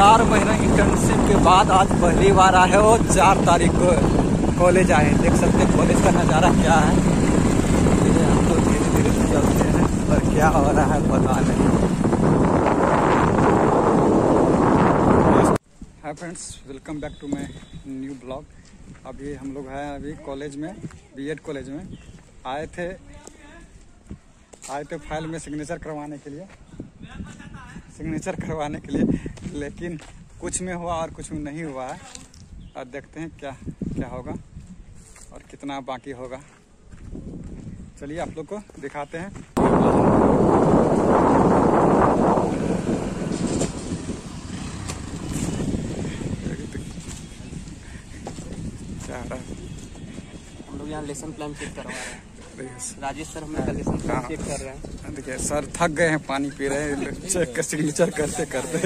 चार महीना इंटर्नशिप के बाद आज पहली बार आए हो चार तारीख को कॉलेज आए देख सकते हैं कॉलेज का नज़ारा क्या है। हम लोग धीरे धीरे से चलते हैं और क्या हो रहा है पता नहीं। Hi friends welcome back to my new blog अभी हम लोग हैं अभी कॉलेज में बीएड कॉलेज में। आए थे आए थे फ़ाइल में सिग्नेचर करवाने के लिए। सिग्नेचर करवाने के लिए। लेकिन कुछ में हुआ और कुछ में नहीं हुआ है। और देखते हैं क्या क्या होगा और कितना बाकी होगा। चलिए आप लोग को दिखाते हैं। हम लोग यहाँ लेसन प्लान चेक करवा रहे हैं। राजेश सर हमें हाँ। चेक कर रहे हैं। देखिए सर थक गए हैं पानी पी रहे हैं चेक का सिग्नेचर करते करते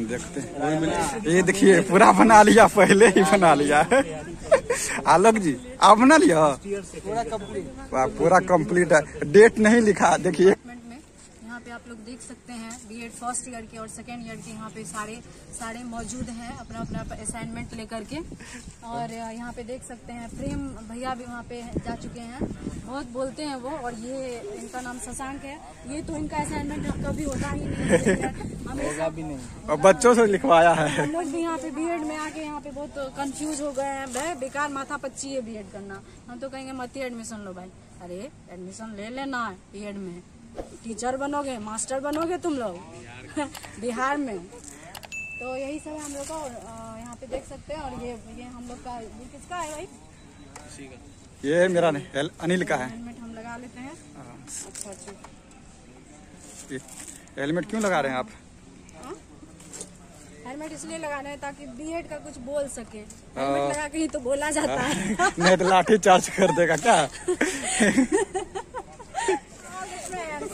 देखते ये देखिए पूरा बना लिया पहले ही बना लिया। है आलोक जी आप बना लिया? पूरा कंप्लीट है। डेट नहीं लिखा देखिए डिपार्टमेंट में यहाँ पे आप लोग देख सकते हैं बीएड फ़र्स्ट ईयर के और सेकेंड ईयर के यहाँ पे सारे सारे मौजूद हैं अपना अपना असाइनमेंट लेकर के। और यहाँ पे देख सकते हैं प्रेम भैया भी वहाँ पे जा चुके हैं। बहुत बोलते हैं वो और ये इनका नाम शशांक है। ये तो इनका असाइनमेंट कभी होता ही नहीं है। भी नहीं। और बच्चों से लिखवाया है। हम लोग भी यहाँ पे बीएड में आके यहाँ पे बहुत कंफ्यूज हो गए हैं। भाई बेकार माथा पच्ची है बीएड करना। हम तो कहेंगे मत ही एडमिशन लो भाई। अरे एडमिशन ले लेना बीएड में। टीचर बनोगे मास्टर बनोगे तुम लोग? बिहार में। तो यही सब है हम लोग का यहाँ पे देख सकते हैं और ये ये हम लोग का ये किसका है भाई? ये मेरा नहीं अनिल का है। हेलमेट हम लगा लेते हैं। हाँ, अच्छा। अच्छा हेलमेट क्यों लगा रहे हैं आप? हाँ? हेलमेट इसलिए लगाना है ताकि बीएड का कुछ बोल सके। हाँ। हेलमेट लगा के ही तो बोला जाता है। नहीं तो लाठी चार्ज कर देगा क्या?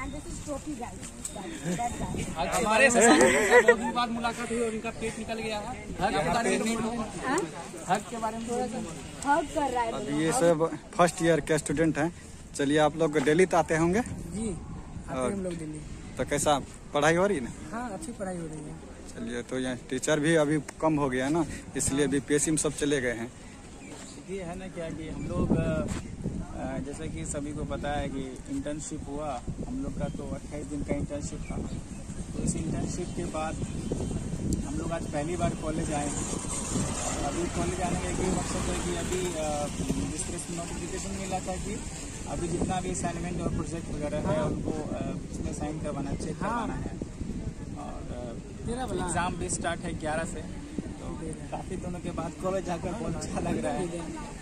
and this is guy. हमारे से बहुत दिन बाद मुलाकात हुई और इनका पेट निकल गया। है हक के बारे में हाँ? हक के बारे में थोड़ा कर रहा है अब ये सब फ़र्स्ट ईयर के स्टूडेंट हैं। चलिए आप लोग दिल्ली तो आते होंगे? जी आते हम लोग दिल्ली तो कैसा पढ़ाई हो रही है ना? हाँ अच्छी पढ़ाई हो रही है। चलिए तो यहाँ टीचर भी अभी कम हो गया है ना इसलिए अभी पेशी में सब चले गए हैं। ये है ना क्या कि हम लोग जैसा कि सभी को पता है कि इंटर्नशिप हुआ हम लोग का तो 28 दिन का इंटर्नशिप था। तो इस इंटर्नशिप के बाद हम लोग आज पहली बार कॉलेज आए हैं। और अभी कॉलेज आने का एक ही मकसद है कि अभी जिस तरह से नोटिफिकेशन मिला था कि अभी जितना भी असाइनमेंट और प्रोजेक्ट वगैरह है उनको उसमें साइन करवाना चेक करवाना है। और एग्ज़ाम भी स्टार्ट है ग्यारह से। काफ़ी दिनों के बाद कॉलेज जाकर बहुत अच्छा लग रहा है।